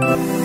you.